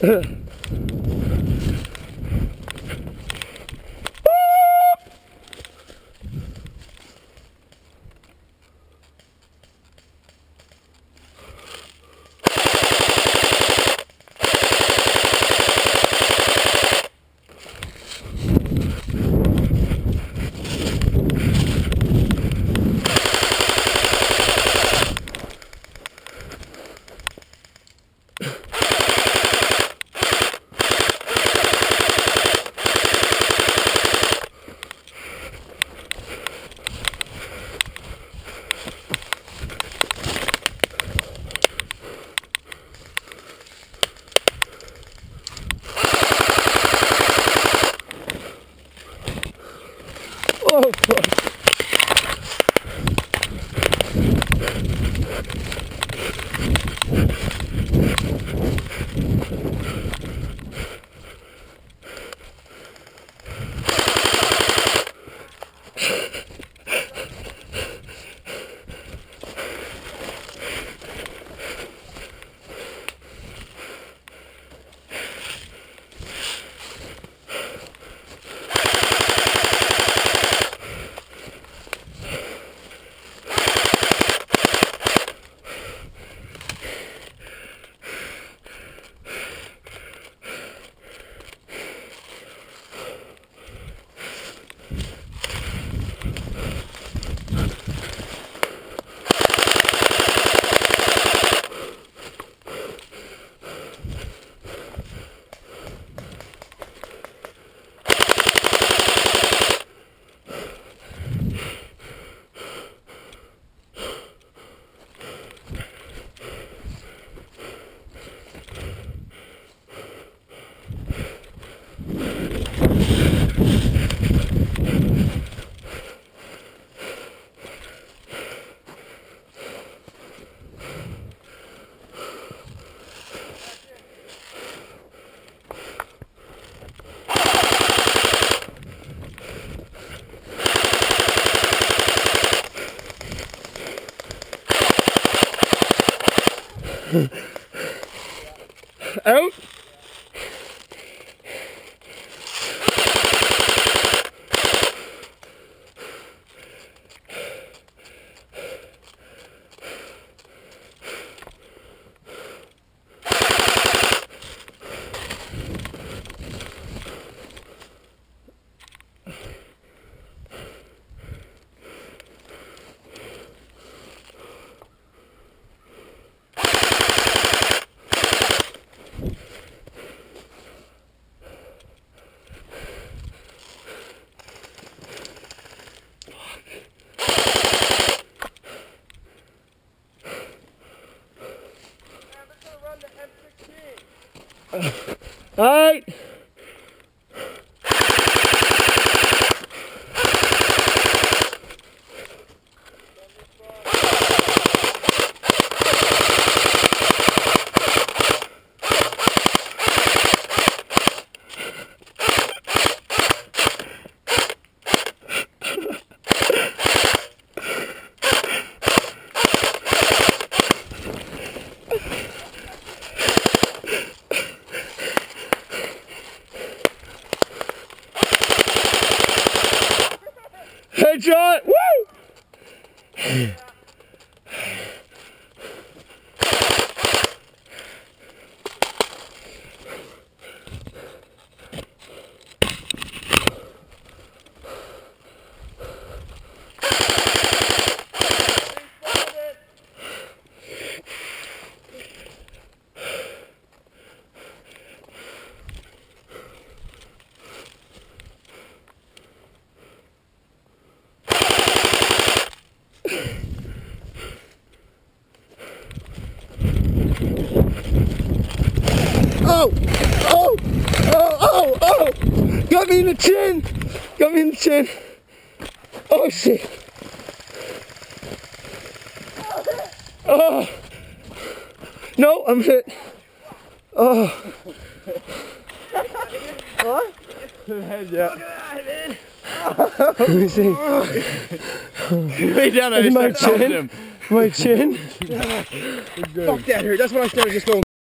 Oh, fuck. Out. All right. Headshot! Woo! Oh oh, oh! oh! Oh! Oh! Oh! Got me in the chin! Got me in the chin! Oh shit! Oh! No, I'm hit. Oh. What? Head, yeah. Let me see. Lay down In my chin. My chin. Fuck that hurt. That's when I started just going